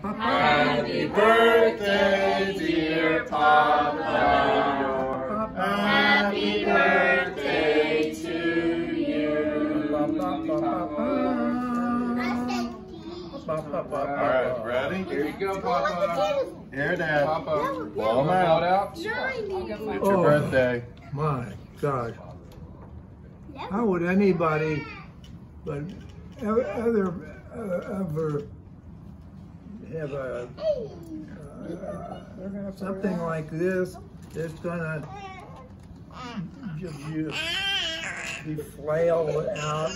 Happy birthday, dear Papa. Happy birthday to you. All right, ready? Here you go, Papa. Here, Dad. Papa, Blow 'em out. out. out. It's your Oh. birthday. My God. How would anybody, but ever, ever, uh, ever have a, uh, something like this that's gonna just, just be flailed out